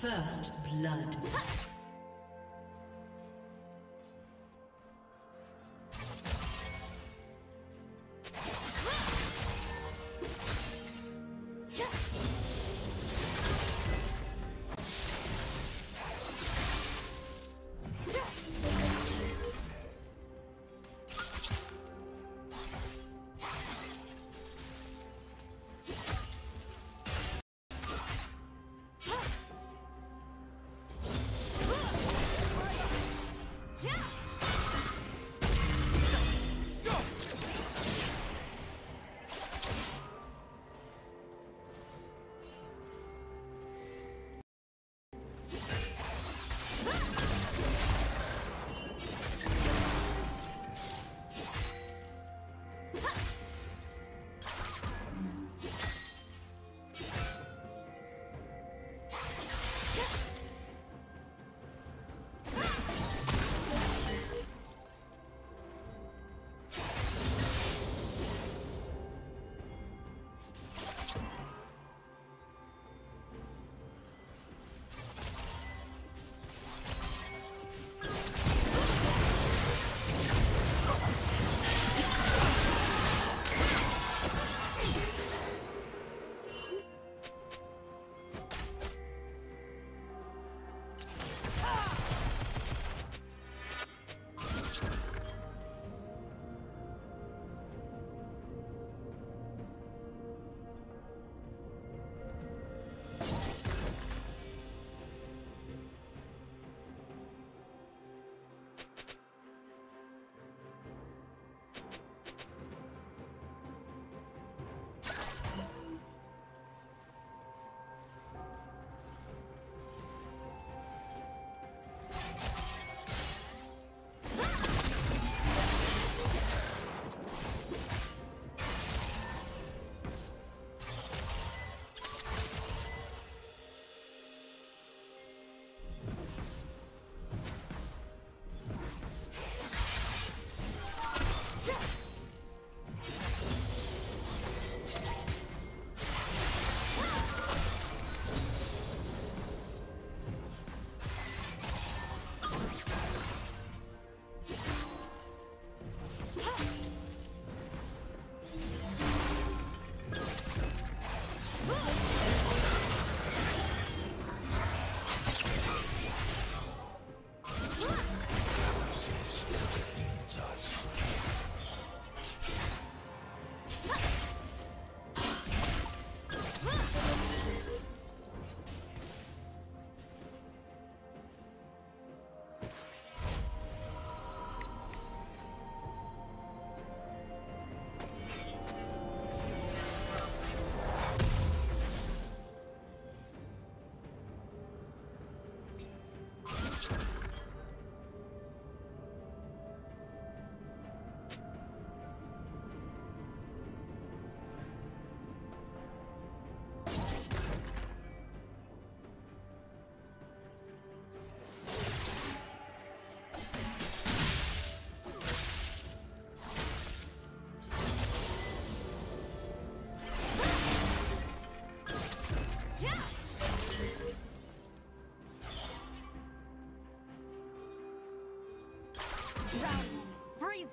First blood.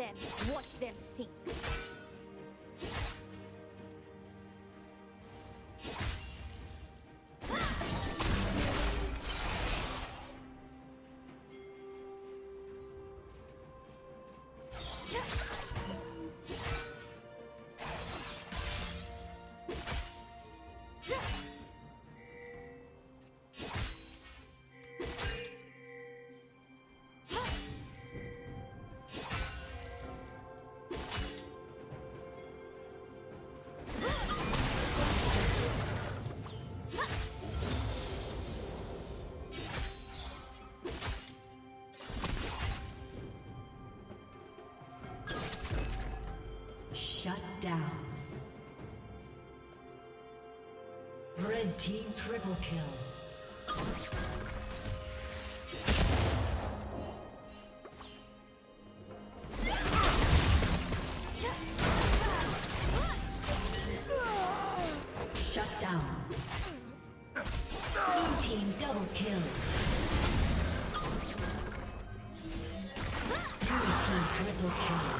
Them, watch them down. Red team triple kill. Shut down. Blue team Double kill. Blue team triple kill.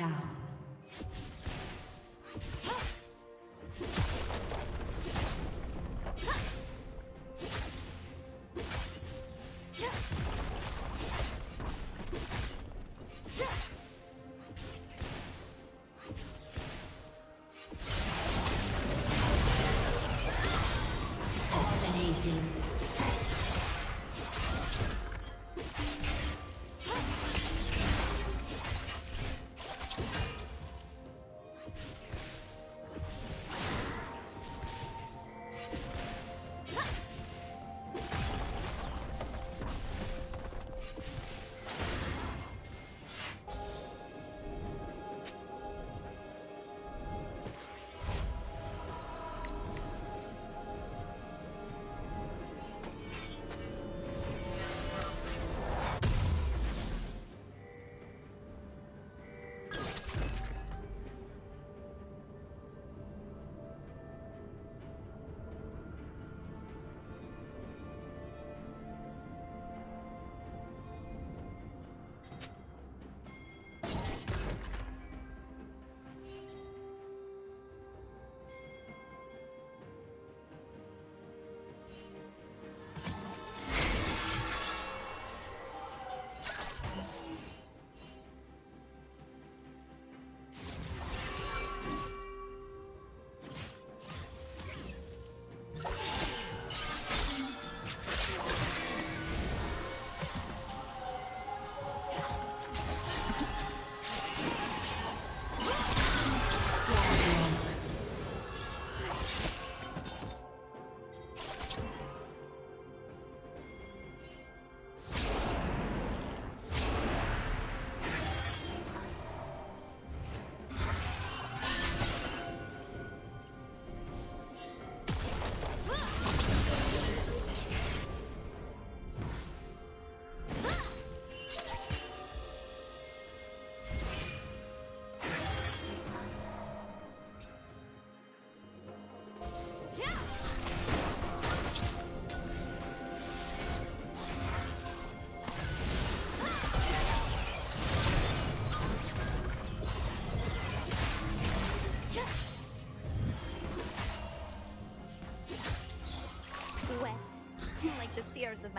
down.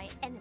My.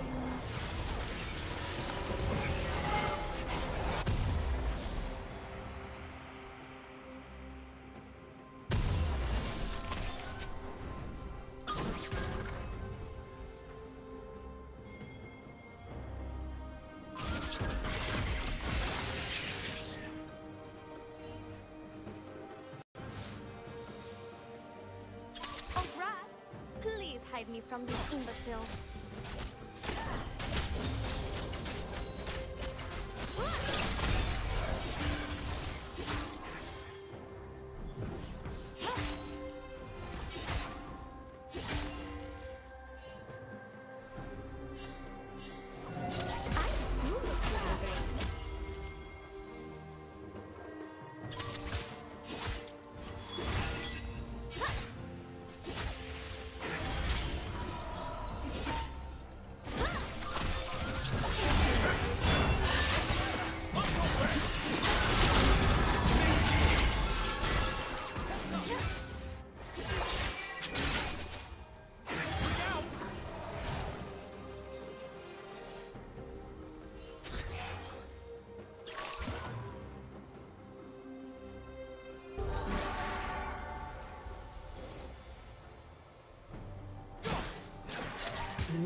Me from these imbeciles.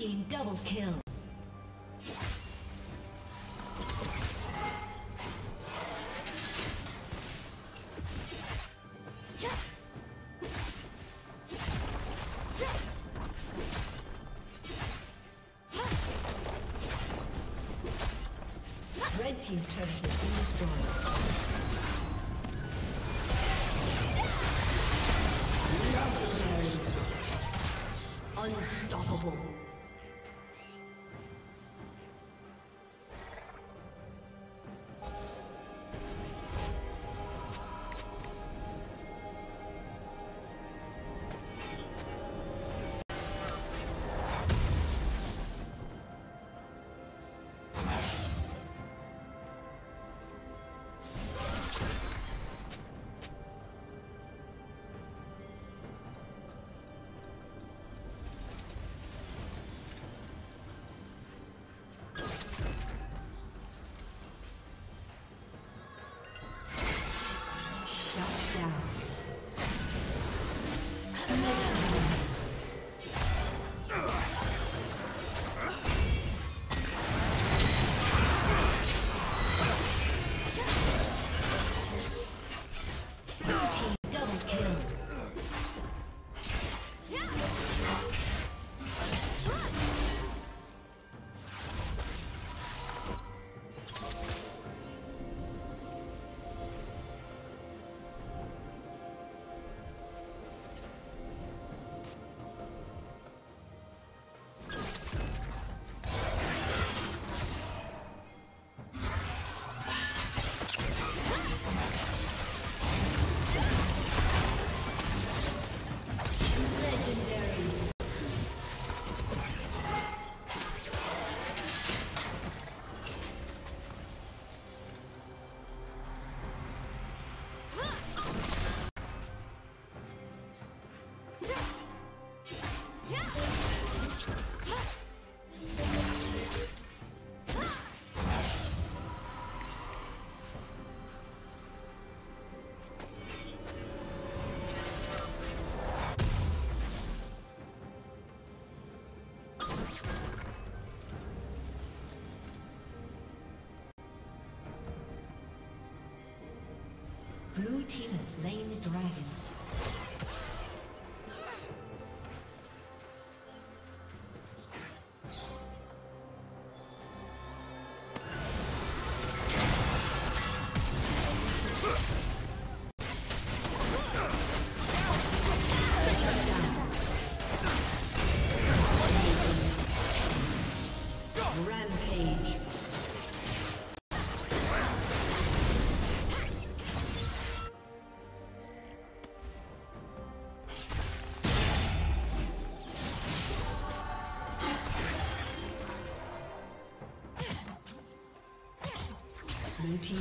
Team double kill. Slain the dragon.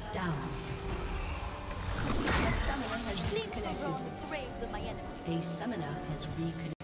Shut down. A summoner has. A summoner has reconnected.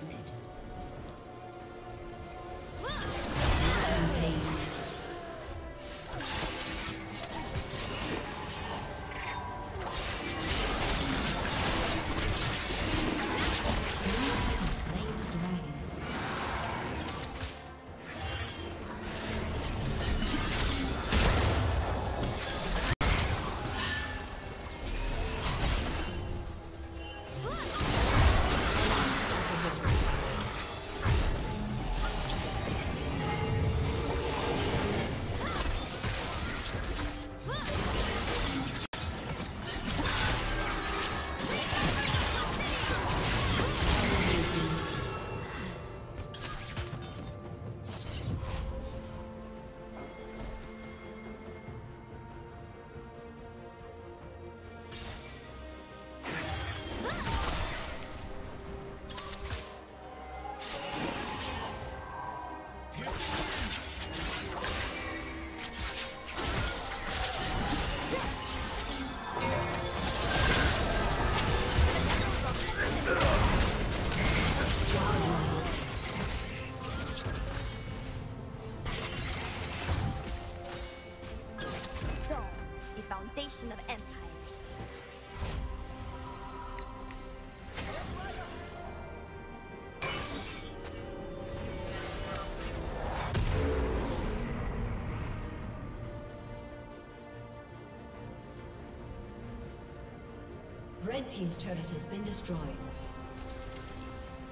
Red Team's turret has been destroyed.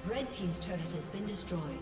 Red Team's turret has been destroyed.